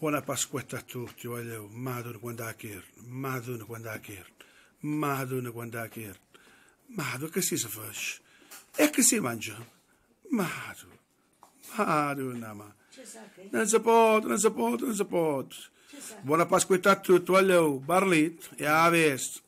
Buona Pasquetta a tutti, voglio Madonna quando a quer, Madonna quando a quer, Madonna quando a quer. Madonna, que se faz? É que se mangia. Madonna, Madonna, ma. Non si può, non si può, non si può. Buona Pasquetta a tutti, voglio Barlit e a vez